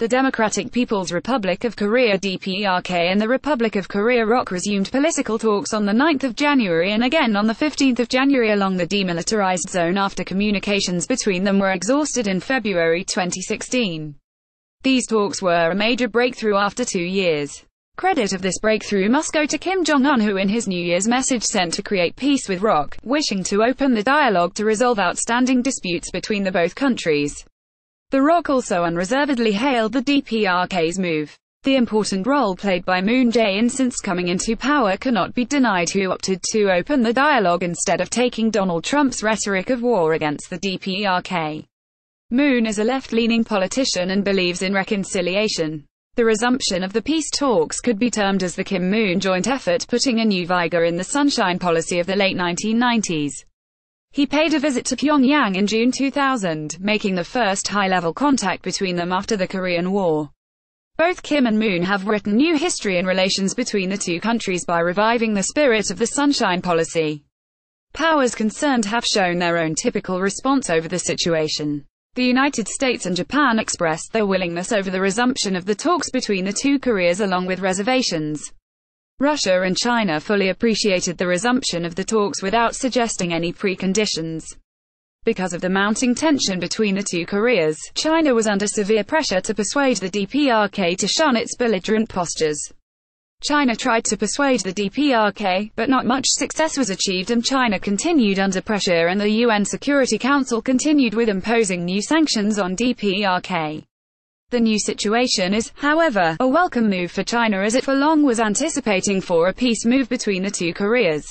The Democratic People's Republic of Korea DPRK and the Republic of Korea ROK resumed political talks on the 9th of January and again on the 15th of January along the demilitarized zone after communications between them were exhausted in February 2016. These talks were a major breakthrough after two years. Credit of this breakthrough must go to Kim Jong-un who in his New Year's message sent to create peace with ROK, wishing to open the dialogue to resolve outstanding disputes between the both countries. The ROK also unreservedly hailed the DPRK's move. The important role played by Moon Jae-in since coming into power cannot be denied who opted to open the dialogue instead of taking Donald Trump's rhetoric of war against the DPRK. Moon is a left-leaning politician and believes in reconciliation. The resumption of the peace talks could be termed as the Kim-Moon joint effort putting a new vigor in the sunshine policy of the late 1990s. He paid a visit to Pyongyang in June 2000, making the first high-level contact between them after the Korean War. Both Kim and Moon have written new history in relations between the two countries by reviving the spirit of the Sunshine Policy. Powers concerned have shown their own typical response over the situation. The United States and Japan expressed their willingness over the resumption of the talks between the two Koreas along with reservations. Russia and China fully appreciated the resumption of the talks without suggesting any preconditions. Because of the mounting tension between the two Koreas, China was under severe pressure to persuade the DPRK to shun its belligerent postures. China tried to persuade the DPRK, but not much success was achieved and China continued under pressure and the UN Security Council continued with imposing new sanctions on DPRK. The new situation is, however, a welcome move for China as it for long was anticipating for a peace move between the two Koreas.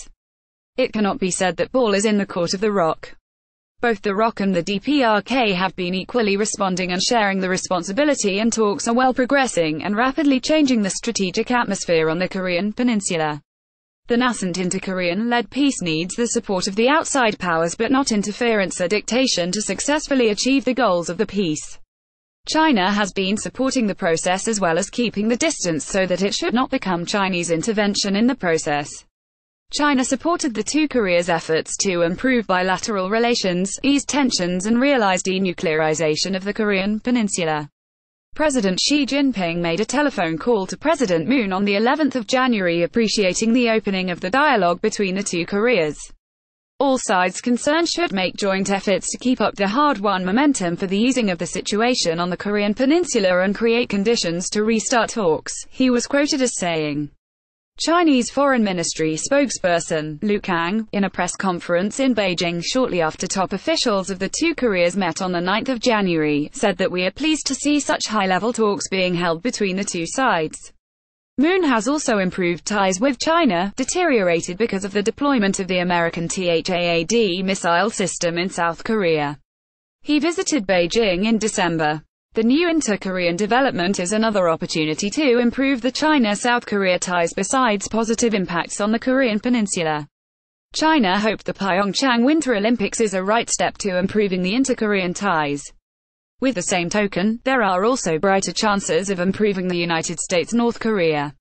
It cannot be said that ball is in the court of the ROK. Both the ROK and the DPRK have been equally responding and sharing the responsibility and talks are well progressing and rapidly changing the strategic atmosphere on the Korean peninsula. The nascent inter-Korean-led peace needs the support of the outside powers but not interference or dictation to successfully achieve the goals of the peace. China has been supporting the process as well as keeping the distance so that it should not become Chinese intervention in the process. China supported the two Koreas' efforts to improve bilateral relations, ease tensions and realize denuclearization of the Korean peninsula. President Xi Jinping made a telephone call to President Moon on the 11th of January appreciating the opening of the dialogue between the two Koreas. All sides concerned should make joint efforts to keep up the hard-won momentum for the easing of the situation on the Korean peninsula and create conditions to restart talks, he was quoted as saying. Chinese Foreign Ministry spokesperson, Lu Kang, in a press conference in Beijing shortly after top officials of the two Koreas met on the 9th of January, said that we are pleased to see such high-level talks being held between the two sides. Moon has also improved ties with China, deteriorated because of the deployment of the American THAAD missile system in South Korea. He visited Beijing in December. The new inter-Korean development is another opportunity to improve the China-South Korea ties besides positive impacts on the Korean peninsula. China hoped the Pyeongchang Winter Olympics is a right step to improving the inter-Korean ties. With the same token, there are also brighter chances of improving the United States-North Korea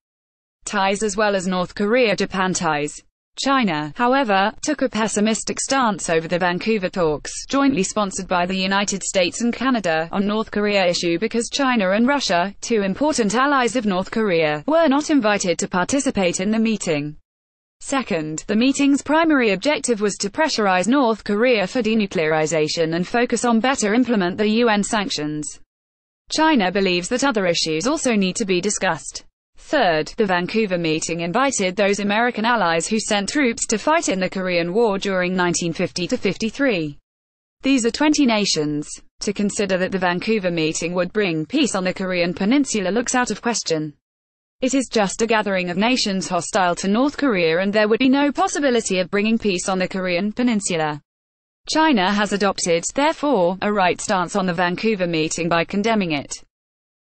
ties as well as North Korea-Japan ties. China, however, took a pessimistic stance over the Vancouver talks, jointly sponsored by the United States and Canada, on North Korea issue because China and Russia, two important allies of North Korea, were not invited to participate in the meeting. Second, the meeting's primary objective was to pressurize North Korea for denuclearization and focus on better implement the UN sanctions. China believes that other issues also need to be discussed. Third, the Vancouver meeting invited those American allies who sent troops to fight in the Korean War during 1950-53. These are 20 nations. To consider that the Vancouver meeting would bring peace on the Korean peninsula looks out of question. It is just a gathering of nations hostile to North Korea and there would be no possibility of bringing peace on the Korean peninsula. China has adopted, therefore, a right stance on the Vancouver meeting by condemning it.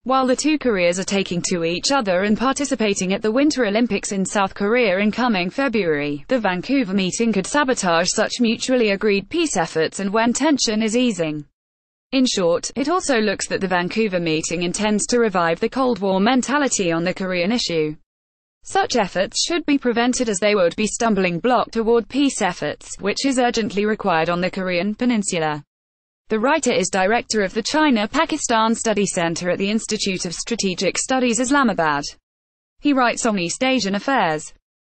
While the two Koreas are taking to each other and participating at the Winter Olympics in South Korea in coming February, the Vancouver meeting could sabotage such mutually agreed peace efforts and when tension is easing. In short, it also looks that the Vancouver meeting intends to revive the Cold War mentality on the Korean issue. Such efforts should be prevented as they would be stumbling block toward peace efforts, which is urgently required on the Korean peninsula. The writer is director of the China-Pakistan Study Center at the Institute of Strategic Studies Islamabad. He writes on East Asian affairs.